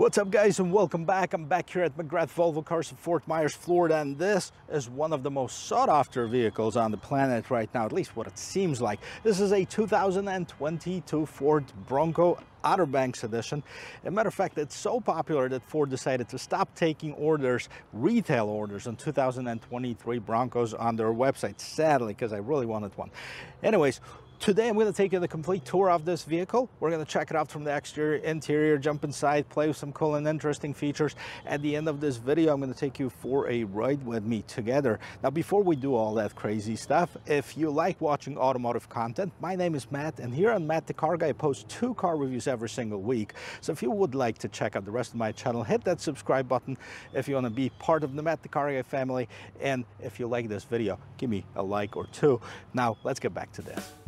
What's up guys and welcome back. I'm back here at McGrath Volvo Cars in Fort Myers, Florida and this is one of the most sought after vehicles on the planet right now, at least what it seems like. This is a 2022 Ford Bronco Outer Banks edition. As a matter of fact, it's so popular that Ford decided to stop taking orders, retail orders on 2023 Broncos on their website, sadly, because I really wanted one. Anyways, Today I'm going to take you the complete tour of this vehicle. We're going to check it out from the exterior, interior, jump inside, play with some cool and interesting features. At the end of this video, I'm going to take you for a ride with me together. Now, before we do all that crazy stuff, if you like watching automotive content, my name is Matt, and here on Matt the Car Guy, I post two car reviews every single week. So if you would like to check out the rest of my channel, hit that subscribe button if you want to be part of the Matt the Car Guy family. And if you like this video, give me a like or two. Now, let's get back to this.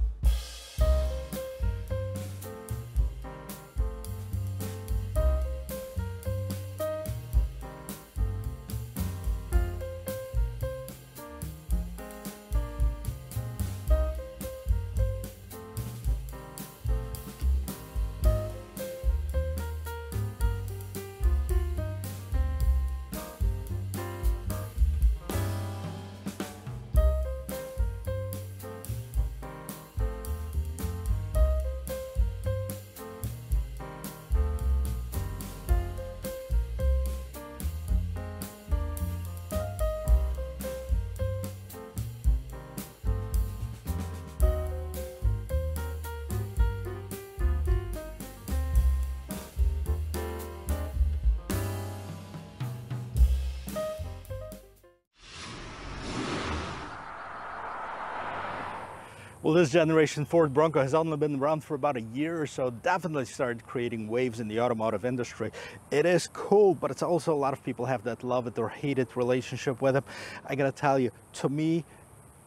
Well, this generation Ford Bronco has only been around for about a year or so, definitely started creating waves in the automotive industry. It is cool, but it's also a lot of people have that love it or hate it relationship with it. I gotta tell you, to me,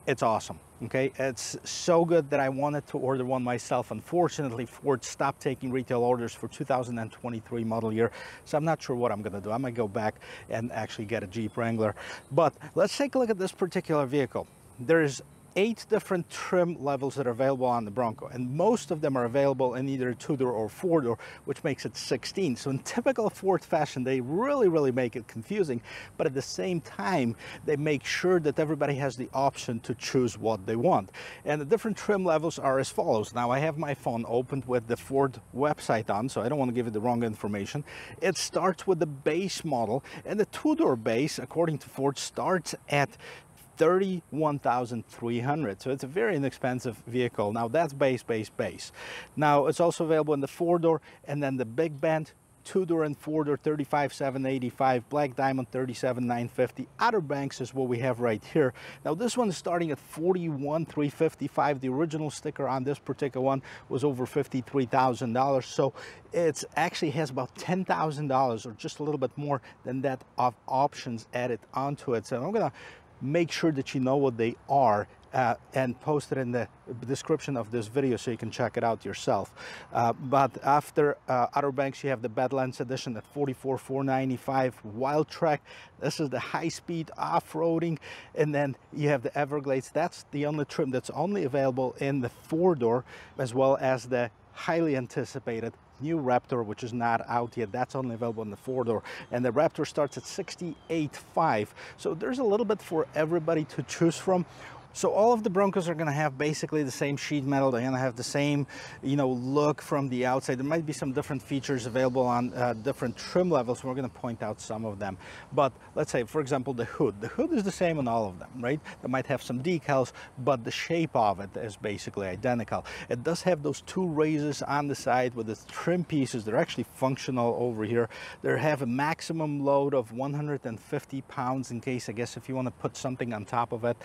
it's awesome. Okay, it's so good that I wanted to order one myself. Unfortunately, Ford stopped taking retail orders for 2023 model year, so I'm not sure what I'm gonna do. I might go back and actually get a Jeep Wrangler. But let's take a look at this particular vehicle. There's eight different trim levels that are available on the Bronco, and most of them are available in either two-door or four-door, which makes it 16. So in typical Ford fashion, they really, really make it confusing, but at the same time, they make sure that everybody has the option to choose what they want. And the different trim levels are as follows. Now, I have my phone opened with the Ford website on, so I don't want to give you the wrong information. It starts with the base model, and the two-door base, according to Ford, starts at 31,300. So it's a very inexpensive vehicle. Now that's base, base, base. Now it's also available in the four door and then the big bend two door and four door 35,785 black diamond 37,950 outer banks is what we have right here now this one is starting at 41,355 the original sticker on this particular one was over $53,000 so it actually has about $10,000 or just a little bit more than that of options added onto it so I'm gonna make sure that you know what they are uh, and post it in the description of this video so you can check it out yourself. Uh, but after uh, Outer Banks, you have the Badlands Edition at 44,495 Wildtrak. This is the high-speed off-roading. And then you have the Everglades. That's the only trim that's only available in the four-door as well as the highly anticipated new Raptor, which is not out yet. That's only available in the four-door. And the Raptor starts at 68.5. So there's a little bit for everybody to choose from. So all of the Broncos are going to have basically the same sheet metal. They're going to have the same, you know, look from the outside. There might be some different features available on uh, different trim levels. We're going to point out some of them. But let's say, for example, the hood. The hood is the same on all of them, right? They might have some decals, but the shape of it is basically identical. It does have those two raises on the side with the trim pieces. They're actually functional over here. They have a maximum load of 150 pounds in case, I guess, if you want to put something on top of it.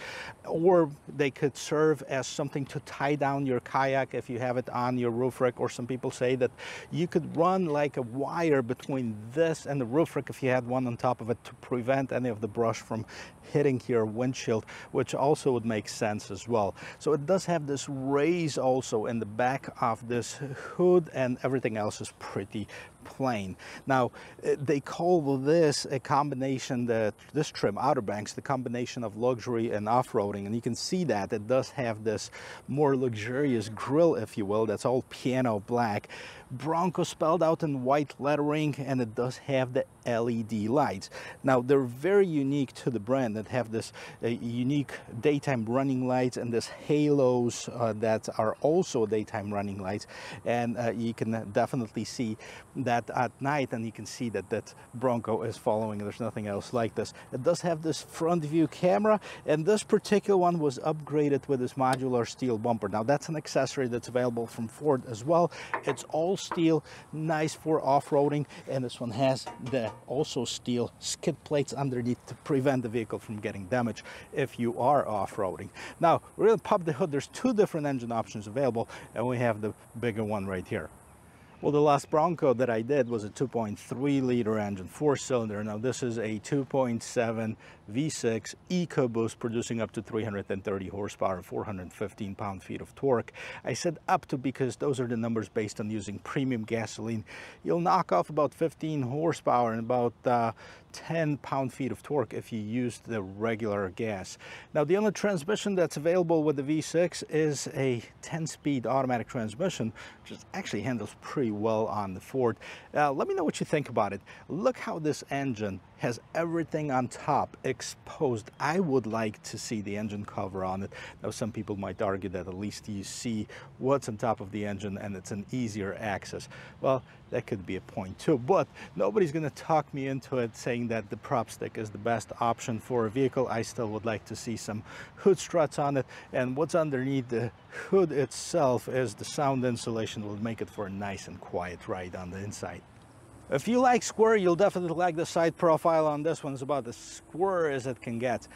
Or or they could serve as something to tie down your kayak if you have it on your roof rack or some people say that you could run like a wire between this and the roof rack if you had one on top of it to prevent any of the brush from hitting your windshield which also would make sense as well. So it does have this raise also in the back of this hood and everything else is pretty plain. Now, uh, they call this a combination, the, this trim, Outer Banks, the combination of luxury and off-roading. And you can see that it does have this more luxurious grill, if you will, that's all piano black. Bronco spelled out in white lettering and it does have the LED lights. Now they're very unique to the brand that have this uh, unique daytime running lights and this halos uh, that are also daytime running lights and uh, you can definitely see that at night and you can see that that Bronco is following there's nothing else like this. It does have this front view camera and this particular one was upgraded with this modular steel bumper. Now that's an accessory that's available from Ford as well. It's all steel, nice for off-roading, and this one has the also steel skid plates underneath to prevent the vehicle from getting damaged if you are off-roading. Now, we're gonna pop the hood. There's two different engine options available, and we have the bigger one right here. Well, the last Bronco that I did was a 2.3 liter engine, four cylinder. Now this is a 2.7 V6 EcoBoost producing up to 330 horsepower, 415 pound-feet of torque. I said up to because those are the numbers based on using premium gasoline. You'll knock off about 15 horsepower and about uh, 10 pound-feet of torque if you use the regular gas. Now the only transmission that's available with the V6 is a 10-speed automatic transmission, which actually handles pretty well on the Ford. Uh, let me know what you think about it. Look how this engine has everything on top exposed. I would like to see the engine cover on it. Now some people might argue that at least you see what's on top of the engine and it's an easier access. Well, that could be a point too, but nobody's gonna talk me into it saying that the prop stick is the best option for a vehicle. I still would like to see some hood struts on it and what's underneath the hood itself is the sound insulation will make it for a nice and quiet ride on the inside. If you like square, you'll definitely like the side profile on this one. It's about as square as it can get.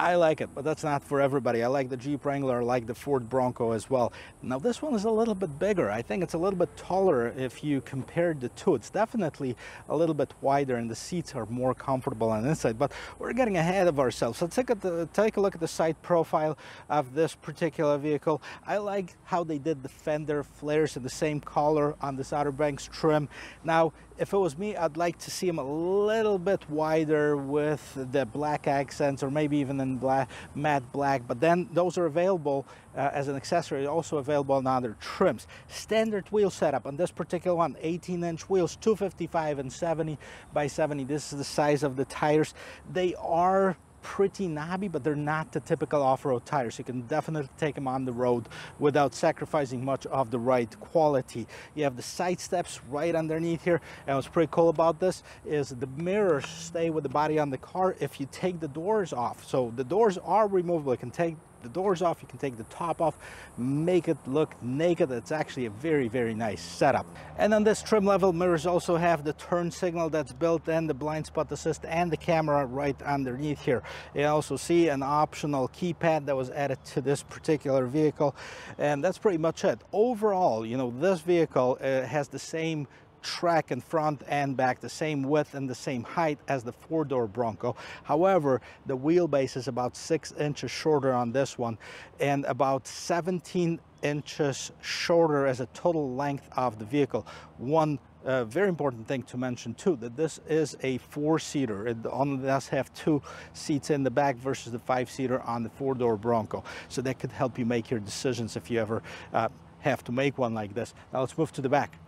I like it, but that's not for everybody. I like the Jeep Wrangler, I like the Ford Bronco as well. Now this one is a little bit bigger. I think it's a little bit taller if you compare the two. It's definitely a little bit wider and the seats are more comfortable on the inside, but we're getting ahead of ourselves. Let's take a, take a look at the side profile of this particular vehicle. I like how they did the fender flares in the same color on this Outer Banks trim. Now, if it was me, I'd like to see them a little bit wider with the black accents or maybe even in black, matte black, but then those are available uh, as an accessory, also available on other trims. Standard wheel setup on this particular one, 18 inch wheels, 255 and 70 by 70. This is the size of the tires. They are pretty knobby, but they're not the typical off-road tires. You can definitely take them on the road without sacrificing much of the ride quality. You have the side steps right underneath here. And what's pretty cool about this is the mirrors stay with the body on the car if you take the doors off. So the doors are removable. You can take the doors off, you can take the top off, make it look naked. It's actually a very, very nice setup. And on this trim level, mirrors also have the turn signal that's built in, the blind spot assist, and the camera right underneath here. You also see an optional keypad that was added to this particular vehicle. And that's pretty much it. Overall, you know, this vehicle uh, has the same track in front and back the same width and the same height as the four-door Bronco. However, the wheelbase is about six inches shorter on this one and about 17 inches shorter as a total length of the vehicle. One uh, very important thing to mention too, that this is a four-seater. It only does have two seats in the back versus the five-seater on the four-door Bronco. So that could help you make your decisions if you ever uh, have to make one like this. Now let's move to the back.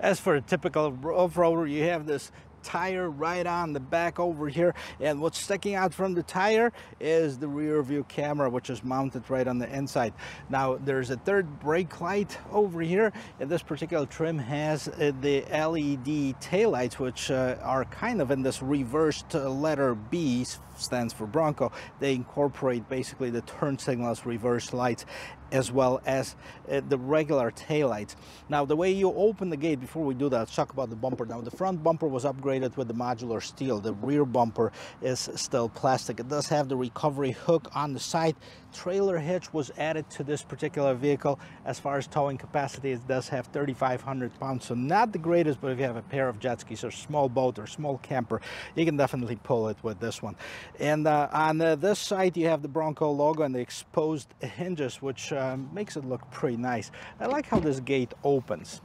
As for a typical off-roader, you have this tire right on the back over here and what's sticking out from the tire is the rear view camera which is mounted right on the inside. Now there's a third brake light over here and this particular trim has uh, the led tail lights which uh, are kind of in this reversed uh, letter b stands for bronco. They incorporate basically the turn signals reverse lights as well as uh, the regular tail lights. Now the way you open the gate, before we do that, let's talk about the bumper. Now the front bumper was upgraded with the modular steel. The rear bumper is still plastic. It does have the recovery hook on the side. Trailer hitch was added to this particular vehicle. As far as towing capacity, it does have 3,500 pounds. So not the greatest, but if you have a pair of jet skis or small boat or small camper, you can definitely pull it with this one. And uh, on uh, this side, you have the Bronco logo and the exposed hinges, which um, makes it look pretty nice. I like how this gate opens,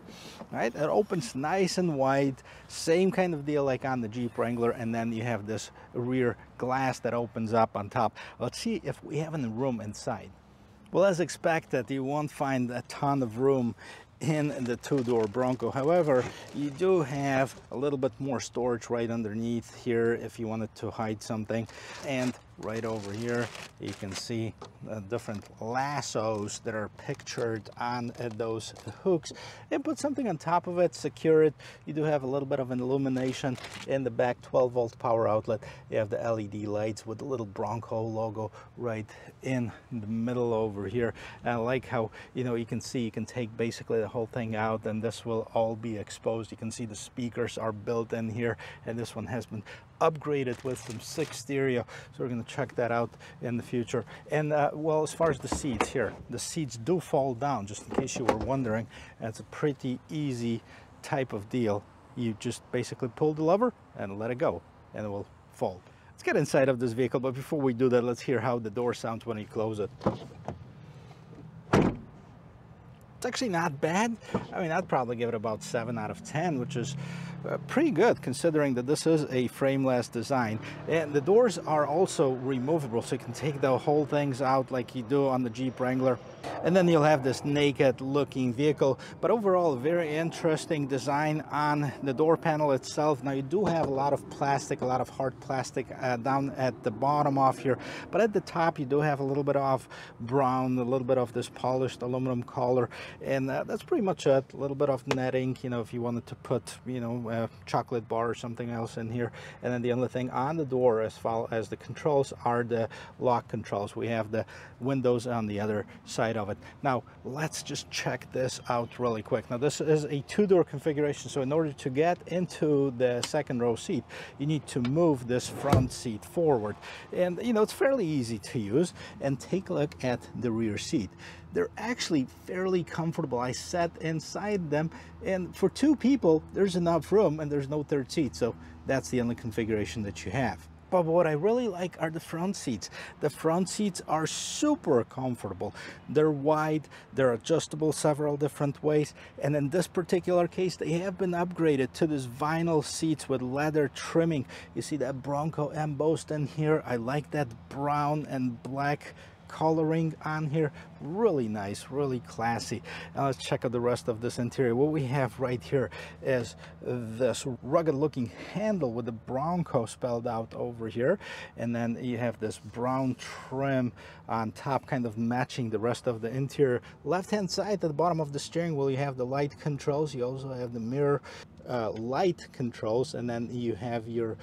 right? It opens nice and wide, same kind of deal like on the Jeep Wrangler, and then you have this rear glass that opens up on top. Let's see if we have any room inside. Well, as expected, you won't find a ton of room in the two-door Bronco. However, you do have a little bit more storage right underneath here if you wanted to hide something. And right over here. You can see uh, different lassos that are pictured on uh, those hooks. And put something on top of it secure it. You do have a little bit of an illumination in the back 12 volt power outlet. You have the led lights with the little bronco logo right in the middle over here. And i like how you know you can see you can take basically the whole thing out and this will all be exposed. You can see the speakers are built in here and this one has been upgraded with some six stereo. So we're going to check that out in the future and uh, well as far as the seats here the seats do fall down just in case you were wondering it's a pretty easy type of deal you just basically pull the lever and let it go and it will fall. let's get inside of this vehicle but before we do that let's hear how the door sounds when you close it it's actually not bad. I mean, I'd probably give it about 7 out of 10, which is pretty good considering that this is a frameless design. And the doors are also removable, so you can take the whole things out like you do on the Jeep Wrangler. And then you'll have this naked looking vehicle, but overall very interesting design on the door panel itself. Now you do have a lot of plastic, a lot of hard plastic uh, down at the bottom off here, but at the top you do have a little bit of brown, a little bit of this polished aluminum color, and uh, that's pretty much it. A little bit of netting, you know, if you wanted to put, you know, a chocolate bar or something else in here. And then the other thing on the door as far as the controls are the lock controls. We have the windows on the other side of it. Now, let's just check this out really quick. Now, this is a two-door configuration, so in order to get into the second row seat, you need to move this front seat forward. And, you know, it's fairly easy to use. And take a look at the rear seat they're actually fairly comfortable. I sat inside them and for two people, there's enough room and there's no third seat. So that's the only configuration that you have. But what I really like are the front seats. The front seats are super comfortable. They're wide, they're adjustable several different ways. And in this particular case, they have been upgraded to this vinyl seats with leather trimming. You see that Bronco embossed in here. I like that brown and black coloring on here. Really nice really classy. Now let's check out the rest of this interior. What we have right here is this rugged looking handle with the bronco spelled out over here. And then you have this brown trim on top kind of matching the rest of the interior. Left hand side at the bottom of the steering wheel you have the light controls. You also have the mirror uh, light controls and then you have your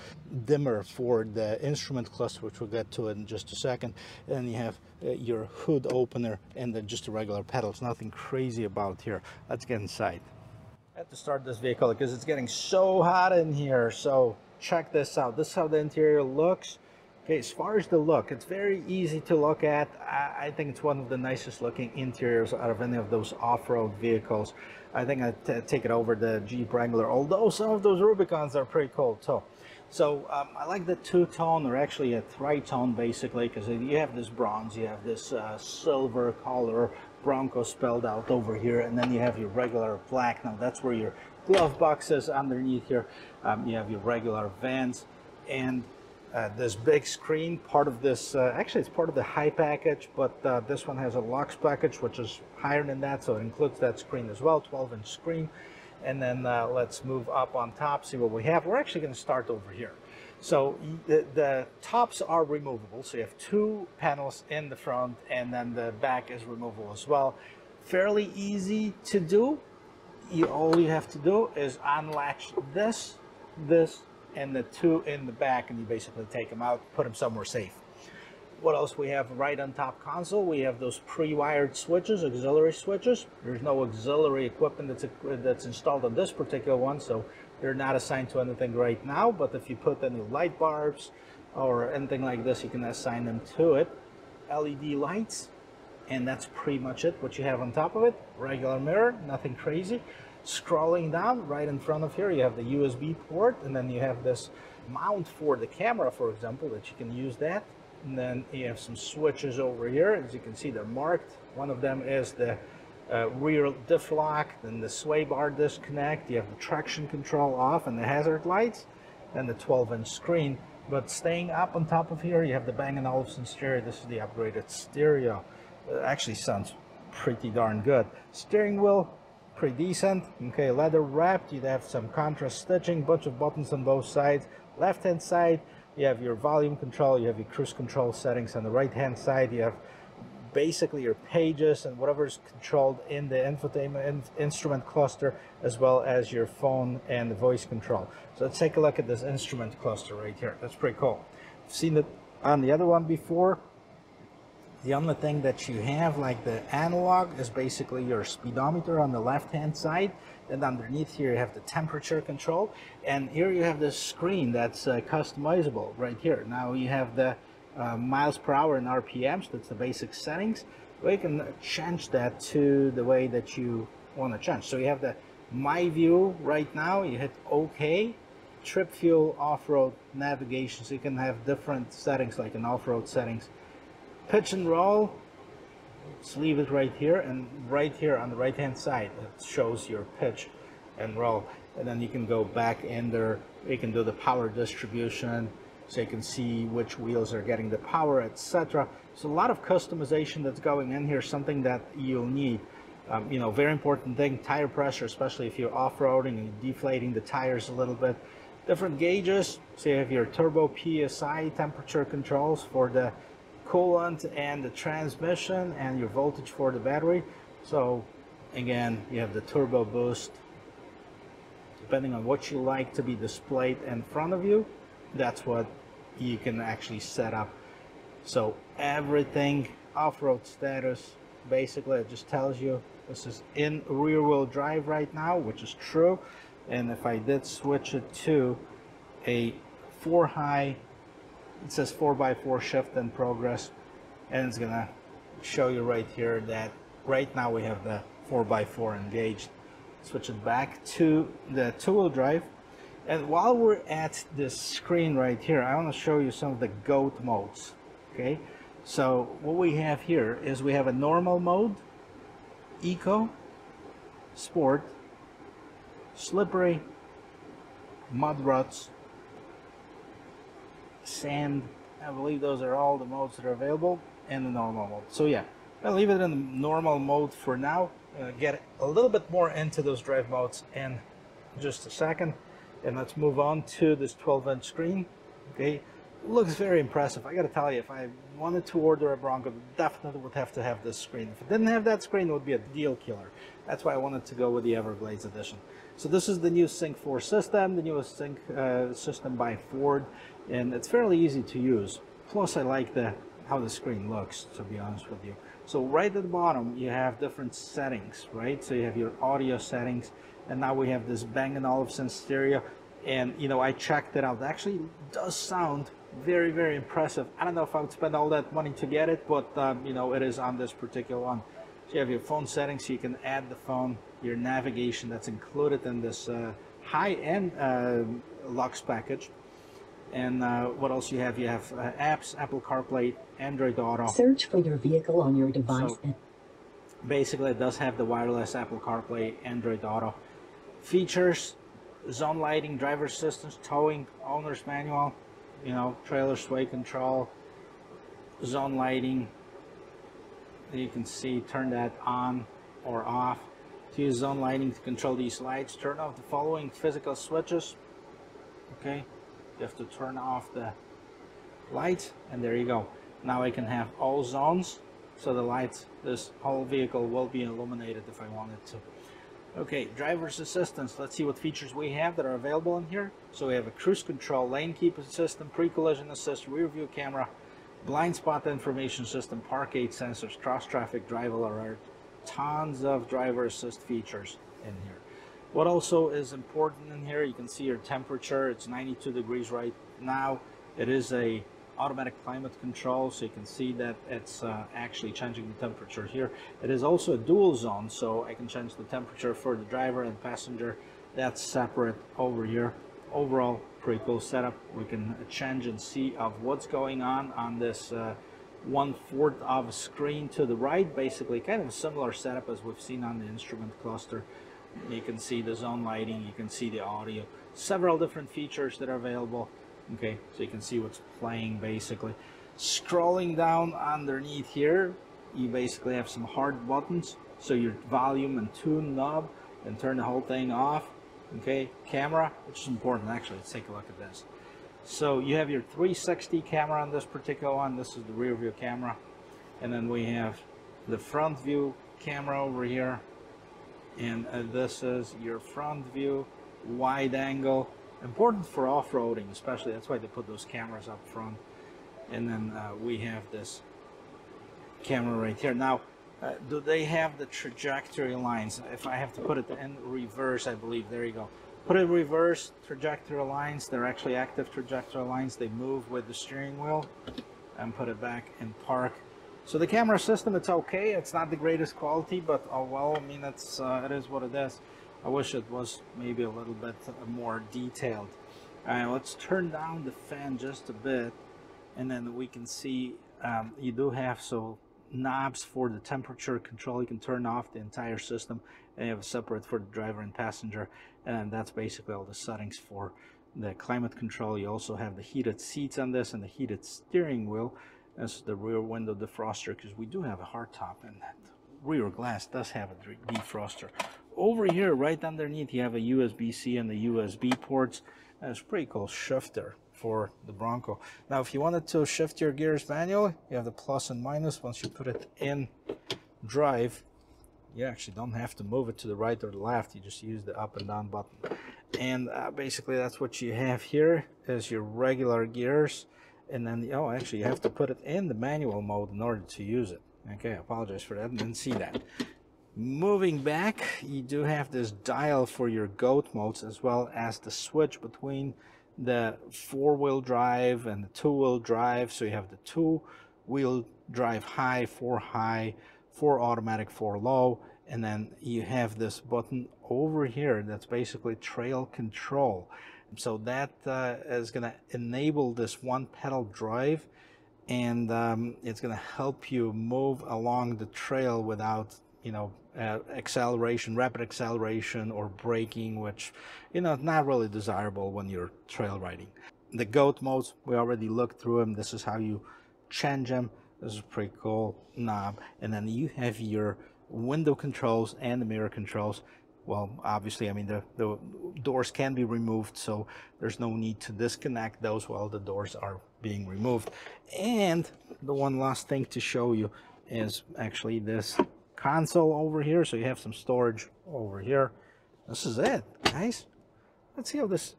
dimmer for the instrument cluster which we'll get to in just a second. And you have uh, your hood opener and then just a regular pedals. Nothing crazy about here. Let's get inside. I have to start this vehicle because it's getting so hot in here. So check this out. This is how the interior looks Okay, as far as the look, it's very easy to look at. I, I think it's one of the nicest looking interiors out of any of those off-road vehicles. I think I'd take it over the Jeep Wrangler, although some of those Rubicons are pretty cool too. So um, I like the two-tone, or actually a three-tone basically, because you have this bronze, you have this uh, silver color, Bronco spelled out over here, and then you have your regular black. Now that's where your glove box is underneath here. Um, you have your regular vents, and uh, this big screen, part of this, uh, actually it's part of the high package, but uh, this one has a Lux package, which is higher than that, so it includes that screen as well, 12 inch screen. And then uh, let's move up on top, see what we have. We're actually gonna start over here. So the, the, tops are removable, so you have two panels in the front and then the back is removable as well. Fairly easy to do. You, all you have to do is unlatch this, this, and the two in the back and you basically take them out, put them somewhere safe. What else we have right on top console? We have those pre-wired switches, auxiliary switches. There's no auxiliary equipment that's, that's installed on this particular one, so they're not assigned to anything right now, but if you put any light barbs or anything like this, you can assign them to it. LED lights, and that's pretty much it, what you have on top of it. Regular mirror, nothing crazy. Scrolling down right in front of here, you have the USB port, and then you have this mount for the camera, for example, that you can use that. And then you have some switches over here. As you can see, they're marked. One of them is the uh, rear diff lock, then the sway bar disconnect. You have the traction control off and the hazard lights, and the 12-inch screen. But staying up on top of here, you have the Bang & Olufsen stereo. This is the upgraded stereo. It actually sounds pretty darn good. Steering wheel, pretty decent. Okay, leather wrapped. You'd have some contrast stitching, bunch of buttons on both sides. Left hand side, you have your volume control, you have your cruise control settings. On the right hand side, you have basically your pages and whatever is controlled in the infotainment in instrument cluster as well as your phone and the voice control. So let's take a look at this instrument cluster right here. That's pretty cool. I've seen it on the other one before. The only thing that you have like the analog is basically your speedometer on the left hand side and underneath here you have the temperature control and here you have the screen that's uh, customizable right here. Now you have the uh, miles per hour and RPMs, that's the basic settings. We can change that to the way that you want to change. So you have the My View right now, you hit OK, trip fuel off-road navigation, so you can have different settings like an off-road settings. Pitch and roll, let's leave it right here, and right here on the right hand side, it shows your pitch and roll. And then you can go back in there, you can do the power distribution, so you can see which wheels are getting the power, etc. So a lot of customization that's going in here, something that you'll need. Um, you know, very important thing, tire pressure, especially if you're off-roading and deflating the tires a little bit. Different gauges, so you have your turbo PSI temperature controls for the coolant and the transmission and your voltage for the battery. So again, you have the turbo boost, depending on what you like to be displayed in front of you, that's what you can actually set up. So everything off-road status, basically it just tells you this is in rear wheel drive right now, which is true. And if I did switch it to a four high, it says four by four shift in progress. And it's gonna show you right here that right now we have the four by four engaged. Switch it back to the two-wheel drive and while we're at this screen right here, I want to show you some of the GOAT modes. Okay, so what we have here is we have a normal mode, eco, sport, slippery, mud ruts, sand. I believe those are all the modes that are available and the normal mode. So yeah, I'll leave it in the normal mode for now. Uh, get a little bit more into those drive modes in just a second. And let's move on to this 12 inch screen. Okay, looks very impressive. I gotta tell you, if I wanted to order a Bronco, definitely would have to have this screen. If it didn't have that screen, it would be a deal killer. That's why I wanted to go with the Everglades edition. So this is the new Sync 4 system, the newest Sync uh, system by Ford, and it's fairly easy to use. Plus, I like the how the screen looks, to be honest with you. So right at the bottom, you have different settings, right? So you have your audio settings, and now we have this Bang & Olufsen stereo and you know I checked it out it actually does sound very very impressive I don't know if I would spend all that money to get it but um, you know it is on this particular one so you have your phone settings so you can add the phone your navigation that's included in this uh, high-end uh, Lux package and uh, what else you have you have uh, apps Apple CarPlay Android Auto search for your vehicle on your device so basically it does have the wireless Apple CarPlay Android Auto features zone lighting, driver assistance, towing, owner's manual, you know, trailer sway control, zone lighting. You can see, turn that on or off. To use zone lighting to control these lights, turn off the following physical switches. Okay, you have to turn off the light and there you go. Now I can have all zones so the lights, this whole vehicle will be illuminated if I wanted to. Okay, driver's assistance. Let's see what features we have that are available in here. So we have a cruise control, lane keep system pre-collision assist, rear view camera, blind spot information system, park aid sensors, cross traffic drive alert, tons of driver assist features in here. What also is important in here, you can see your temperature. It's 92 degrees right now. It is a automatic climate control so you can see that it's uh, actually changing the temperature here it is also a dual zone so I can change the temperature for the driver and passenger that's separate over here overall pretty cool setup. We can change and see of what's going on on this uh, one fourth of a screen to the right. Basically, kind of a similar setup as we've seen on the instrument cluster. You can see the zone lighting, you can see the audio, several different features that are available. Okay, so you can see what's playing basically. Scrolling down underneath here, you basically have some hard buttons. So your volume and tune knob, and turn the whole thing off. Okay, camera, which is important actually. Let's take a look at this. So you have your 360 camera on this particular one. This is the rear view camera. And then we have the front view camera over here. And uh, this is your front view, wide angle. Important for off-roading, especially. That's why they put those cameras up front. And then uh, we have this camera right here. Now, uh, do they have the trajectory lines? If I have to put it in reverse, I believe, there you go. Put it reverse, trajectory lines, they're actually active trajectory lines. They move with the steering wheel and put it back in park. So the camera system, it's okay. It's not the greatest quality, but oh well, I mean, it's, uh, it is what it is. I wish it was maybe a little bit more detailed. All right, let's turn down the fan just a bit and then we can see um, you do have so knobs for the temperature control you can turn off the entire system and you have a separate for the driver and passenger and that's basically all the settings for the climate control you also have the heated seats on this and the heated steering wheel as the rear window defroster because we do have a hard top and that rear glass does have a defroster over here right underneath you have a USB-C and the USB ports that's pretty cool shifter for the Bronco. Now, if you wanted to shift your gears manually, you have the plus and minus. Once you put it in drive, you actually don't have to move it to the right or the left. You just use the up and down button. And uh, basically that's what you have here is your regular gears. And then, oh, actually you have to put it in the manual mode in order to use it. Okay, I apologize for that. Didn't see that. Moving back, you do have this dial for your GOAT modes as well as the switch between the four-wheel drive and the two-wheel drive. So you have the two-wheel drive high, four high, four automatic, four low, and then you have this button over here that's basically trail control. So that uh, is going to enable this one pedal drive and um, it's going to help you move along the trail without you know, uh, acceleration, rapid acceleration or braking, which, you know, not really desirable when you're trail riding. The GOAT modes, we already looked through them. This is how you change them. This is a pretty cool knob. And then you have your window controls and the mirror controls. Well, obviously, I mean, the, the doors can be removed, so there's no need to disconnect those while the doors are being removed. And the one last thing to show you is actually this console over here. So you have some storage over here. This is it, guys. Let's see how this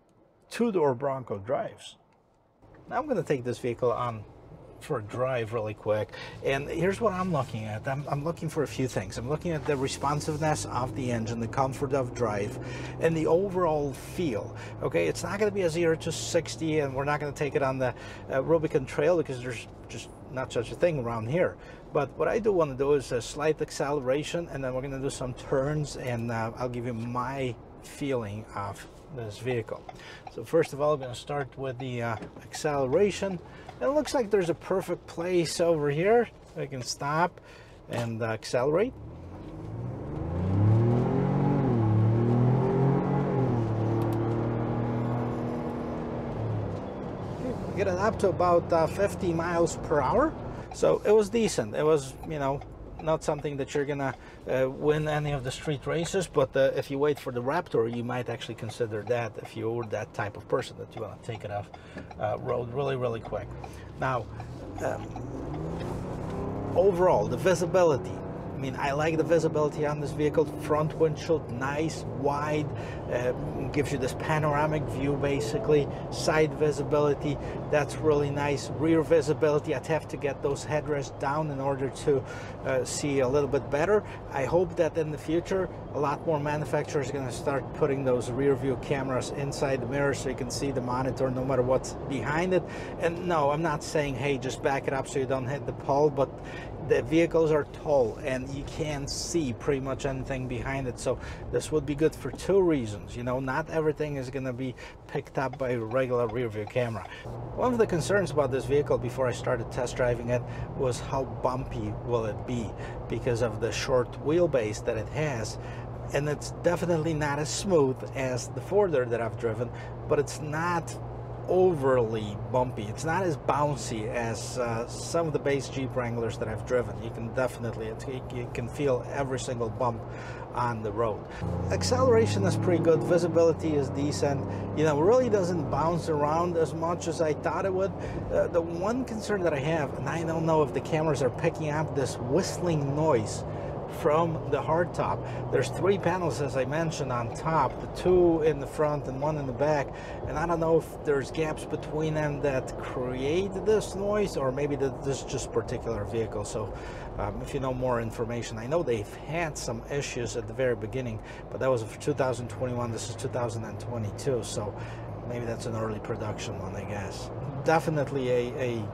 two-door Bronco drives. Now I'm going to take this vehicle on for a drive really quick. And here's what I'm looking at. I'm, I'm, looking for a few things. I'm looking at the responsiveness of the engine, the comfort of drive, and the overall feel. Okay, it's not going to be a 0 to 60, and we're not going to take it on the uh, Rubicon Trail because there's just not such a thing around here. But what I do want to do is a slight acceleration, and then we're going to do some turns, and uh, I'll give you my feeling of this vehicle. So first of all, I'm going to start with the uh, acceleration. It looks like there's a perfect place over here. I can stop and uh, accelerate. Get it up to about uh, 50 miles per hour. So it was decent. It was, you know, not something that you're gonna uh, win any of the street races, but uh, if you wait for the Raptor, you might actually consider that if you're that type of person that you want to take it off uh, road really, really quick. Now, um, overall, the visibility mean, I like the visibility on this vehicle. Front windshield, nice, wide, uh, gives you this panoramic view basically. Side visibility, that's really nice. Rear visibility, I'd have to get those headrests down in order to uh, see a little bit better. I hope that in the future, a lot more manufacturers are going to start putting those rear view cameras inside the mirror so you can see the monitor no matter what's behind it. And no, I'm not saying, hey, just back it up so you don't hit the pole, but the vehicles are tall and you can't see pretty much anything behind it. So this would be good for two reasons you know not everything is going to be picked up by a regular rear view camera. One of the concerns about this vehicle before i started test driving it was how bumpy will it be because of the short wheelbase that it has. And it's definitely not as smooth as the Forder that I've driven but it's not overly bumpy. It's not as bouncy as uh, some of the base Jeep Wranglers that I've driven. You can definitely, you can feel every single bump on the road. Acceleration is pretty good, visibility is decent, you know, really doesn't bounce around as much as I thought it would. Uh, the one concern that I have, and I don't know if the cameras are picking up this whistling noise from the hardtop. There's three panels, as I mentioned, on top, the two in the front and one in the back. And I don't know if there's gaps between them that create this noise or maybe that this is just particular vehicle. So um, if you know more information, I know they've had some issues at the very beginning, but that was for 2021. This is 2022. So maybe that's an early production one, I guess. Definitely a, a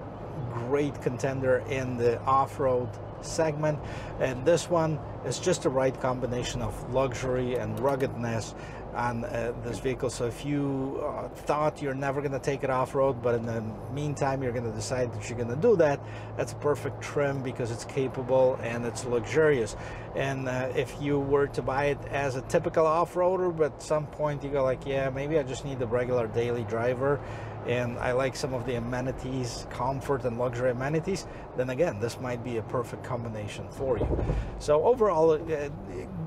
great contender in the off-road segment. And this one is just the right combination of luxury and ruggedness. On uh, this vehicle so if you uh, thought you're never going to take it off-road but in the meantime you're going to decide that you're going to do that that's a perfect trim because it's capable and it's luxurious. And uh, if you were to buy it as a typical off-roader but at some point you go like yeah maybe I just need a regular daily driver and I like some of the amenities, comfort and luxury amenities, then again, this might be a perfect combination for you. So overall, a,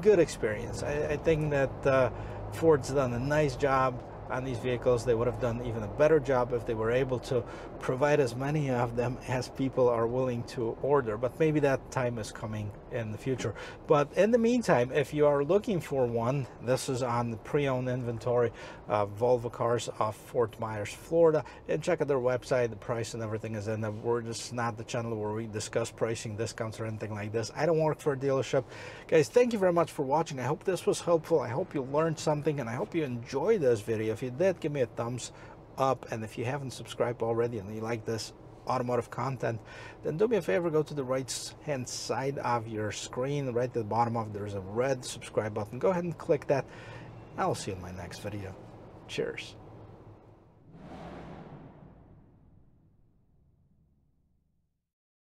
good experience. I, I think that uh, Ford's done a nice job on these vehicles. They would have done even a better job if they were able to provide as many of them as people are willing to order. But maybe that time is coming in the future. But in the meantime, if you are looking for one, this is on the pre-owned inventory of Volvo cars off Fort Myers, Florida. And check out their website. The price and everything is in there. We're just not the channel where we discuss pricing, discounts, or anything like this. I don't work for a dealership. Guys, thank you very much for watching. I hope this was helpful. I hope you learned something, and I hope you enjoyed this video. If you did, give me a thumbs up. And if you haven't subscribed already and you like this automotive content, then do me a favor, go to the right hand side of your screen, right at the bottom of there's a red subscribe button. Go ahead and click that. I'll see you in my next video. Cheers.